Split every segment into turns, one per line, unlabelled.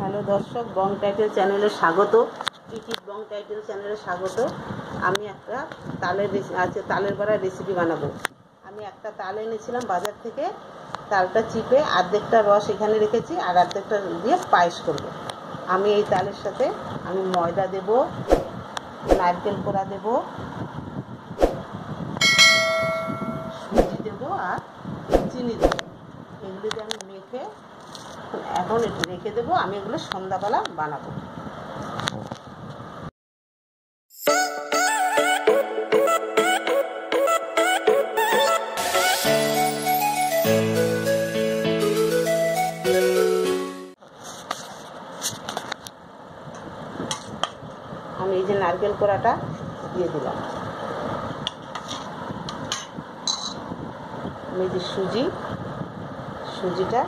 Hello দর্শক, বং title চ্যানেলে স্বাগত। ইটি বং টাইটেল চ্যানেলে স্বাগত। আমি একটা তালের আজকে তালের বড়ার রেসিপি বানাবো। আমি একটা তাল এনেছিলাম বাজার থেকে। তালটা চিপে অর্ধেকটা রস এখানে রেখেছি আর অর্ধেকটা দিয়ে পায়েস করব। আমি এই তালের সাথে আমি ময়দা দেব, নারকেল কোড়া দেব, সুজি দেবো আর চিনি দেবো। এগুলিতে আমি মেখে এখন একটু রেখে দেবো, আমি এগুলো সন্ধ্যাবেলা বানাবো। আমি এই যে নারকেল কোড়াটা দিয়ে দিলাম। আমি যে সুজি, সুজিটা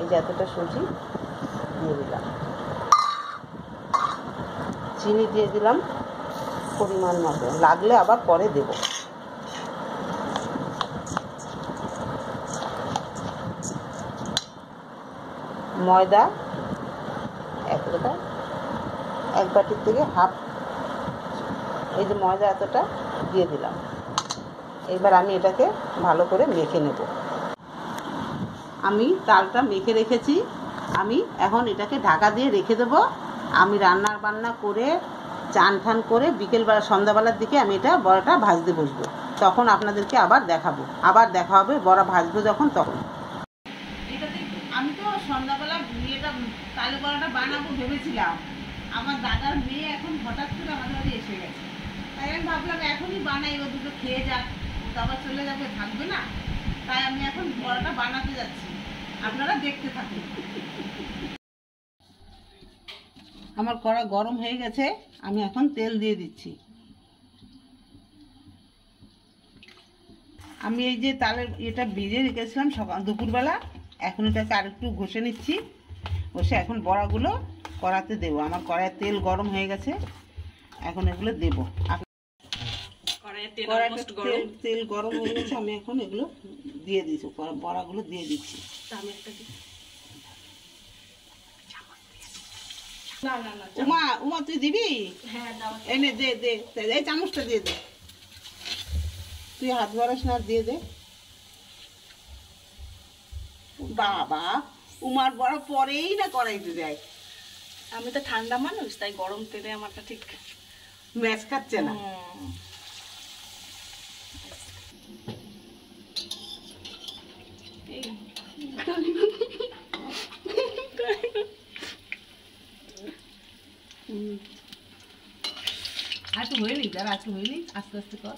এই যে এতটা সুজি, দিয়ে দিলাম। চিনি দিয়ে দিলাম পরিমাণ মতো। লাগলে আবার পরে দেব। ময়দা এতটা এক বাটির থেকে হাফ। এই যে ময়দা এতটা, দিয়ে দিলাম। এবার আমি এটাকে ভালো করে মেখে নেব। আমি তালটা মেখে রেখেছি। আমি এখন এটাকে ঢাকা দিয়ে রেখে দেবো। আমি রান্নার বান্না করে, চান ঠান করে বিকেলবেলা সন্ধ্যাবেলার দিকে আমি এটা বড়াটা ভাজতে বসবো। তখন আপনাদেরকে আবার দেখাবো। আবার দেখা হবে বড়া ভাজবো যখন তখন। আমি তো সন্ধ্যাবেলা বানাবো ভেবেছিলাম। আমার দাদার মেয়ে এখন হঠাৎ করে আমাদের বাড়ি এসে গেছে। তাই আমি ভাবলাম এখনই বানাই, ও দুটো খেয়ে যাক। ও তো আবার চলে যাবে, থাকবে না। তাই আমি এখন বড়াটা বানাতে যাচ্ছি। আপনারা দেখতে থাকুন। আমার কড়া গরম হয়ে গেছে, আমি এখন তেল দিয়ে দিচ্ছি। আমি এই যে তালের এটা ভিজে রেখেছিলাম সকাল দুপুরবেলা, এখন এটাকে আরেকটু ঘষে নিচ্ছি। ঘষে এখন বড়াগুলো কড়াতে দেবো। আমার কড়ায় তেল গরম হয়ে গেছে, এখন এগুলো দেবো। কড়াইতে তেল তেল গরম হয়ে গেছে আমি এখন এগুলো দিয়ে বড়াগুলো দিয়ে দিচ্ছি। উমা উমা তুই দিবি? এনে দে দে এই চামচটা দিয়ে দে। তুই হাত বাড়াস না দিয়ে দে। বাবা উমার বড় পরেই না কড়াইতে যায়
আমি তো ঠান্ডা মানুষ তাই গরম তেলে আমারটা ঠিক
ম্যাচ খাচ্ছে না
হুম। এই-
আর একটু হয়ে নি যারা আজকে হয়ে আস্তে আস্তে কর।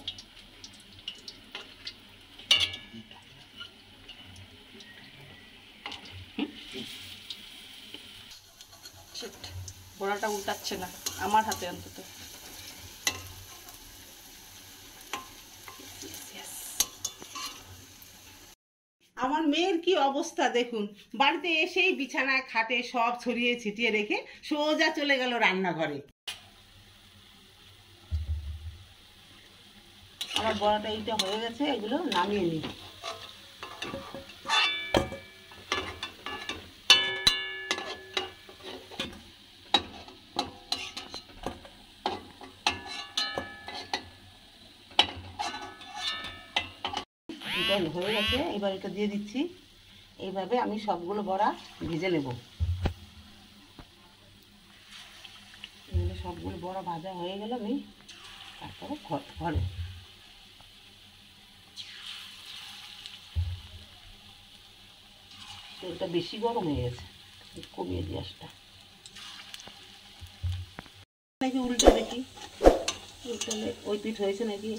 বড়াটা উল্টাচ্ছে না, আমার হাতে অন্তত
আমার মেয়ের কি অবস্থা দেখুন? বাড়িতে এসেই বিছানায় খাটে সব ছড়িয়ে ছিটিয়ে রেখে সোজা চলে গেল রান্নাঘরে। আমার বড়াটা এইটা হয়ে গেছে, এগুলো নামিয়ে নিই। হয়ে গেছে, এবার এটা দিয়ে দিচ্ছি। এইভাবে আমি সবগুলো বড়া ভেজে নেব। সবগুলো বড়া ভাজা হয়ে গেল আমি তারপরে ঘর- তেলটা বেশি গরম হয়ে গেছে কমিয়ে দিই আসটা নাকি উল্টে দেখি উল্টালে ওই পিঠ হয়েছে নাকি?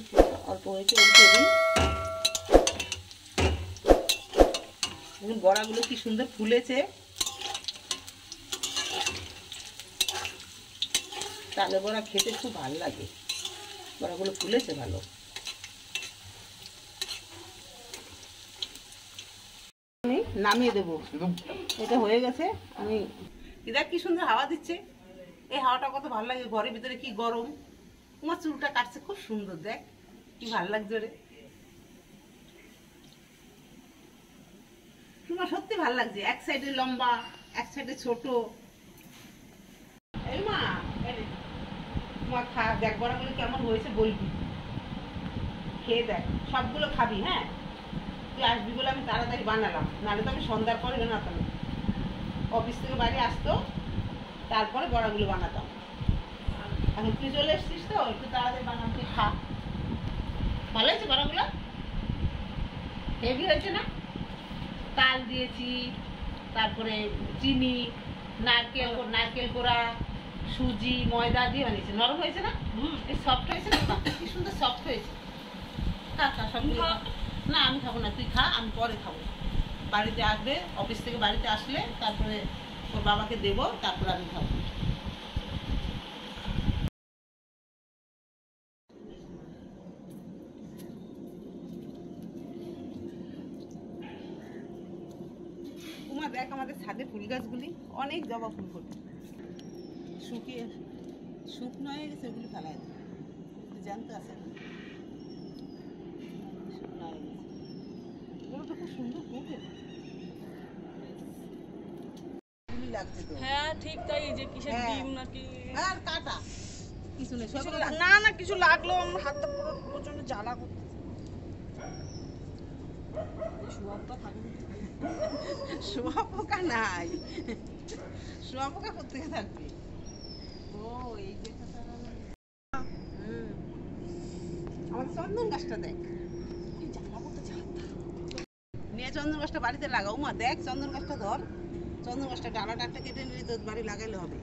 অল্প হয়েছে, উল্টে দিই। বড়াগুলো কি সুন্দর ফুলেছে। তালে বড়া খেতে খুব ভালো লাগে। বড়াগুলো ফুলেছে ভালো। আমি নামিয়ে দেবো। এটা হয়ে গেছে। আমি দেখ কি সুন্দর হাওয়া দিচ্ছে। এই হাওয়াটা কত ভালো লাগে। ঘরের ভিতরে কি গরম। তোমার চুলটা কাটছে খুব সুন্দর দেখ। কি ভালো লাগছে রে তোমার সত্যি ভালো লাগছে। এক সাইডে লম্বা, এক সাইডে ছোট। এই মা। মা খা, দেখ, বড়াগুলো কেমন হয়েছে বলবি। খেয়ে দেখ, সবগুলো খাবি হ্যাঁ? তুই আসবি বলে আমি তাড়াতাড়ি বানালাম। নাহলে তো আমি সন্ধ্যার পরে বানাতাম অফিস থেকে বাড়ি আসতো, তারপরে বড়াগুলো বানাতাম। এখন তুই চলে এসছিস তো, একটু তাড়াতাড়ি বানাম তুই খা। ভালো হয়েছে বড়াগুলো? হেভি হয়েছে না? তাল দিয়েছি তারপরে চিনি নারকেল নারকেল কোড়া সুজি ময়দা দিয়ে বানিয়েছে। নরম হয়েছে না? সফট হয়েছে না? কি সুন্দর সফট হয়েছে। সব না আমি খাব না তুই খা আমি পরে খাব। বাড়িতে আসবে অফিস থেকে বাড়িতে আসলে তারপরে ওর বাবাকে দেবো তারপরে আমি খাব উমা দেখ আমাদের ছাদে ফুল গাছগুলি অনেক জবা ফুল ফোটে। শুকিয়ে শুকনো হয়ে গেছে ওগুলি ফেলায় জানতে আছে। শুকনো হয়ে গেছে। ওগুলো তো খুব সুন্দর ফোটে। ফুলই লাগছে তো।
হ্যাঁ ঠিক তাই এই যে কিসের
হ্যাঁ।
ডিম নাকি?
আর কাটা। কিছু নেই
না না কিছু লাগল আমার হাতটা পুরো প্রচণ্ড জ্বালা করতে শুয়াপটা থাকে
শোয়া পোকা নাই। শোয়া পোকা কোথেকে থাকবে? ও, এই যে। আমাদের চন্দন গাছটা দেখ। নিয়ে চন্দন গাছটা বাড়িতে লাগাও। মা, দেখ চন্দন গাছটা ধর। চন্দন গাছটা ডালাটা একটা কেটে নিলে, তোর বাড়ি লাগাইলে হবে।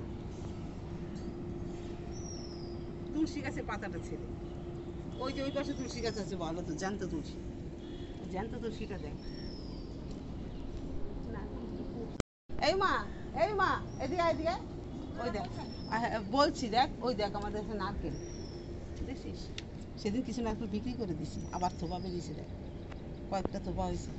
তুলসী গাছের পাতাটা ছেড়ে। ওই যে ওই পাশে তুলসী গাছ আছে ভালো তো, জ্যান্ত তুলসী। ওই জ্যান্ত তুলসীটা দেখ না, এই মা এই মা এদিকে এদিকে ওই দেখ বলছি দেখ ওই দেখ আমাদের এখানে নারকেল। দেখছিস? সেদিন কিছু নারকেল বিক্রি করে দিছি আবার থোপা বেরিয়েছে দেখ। কয়েকটা থোপা হয়েছে।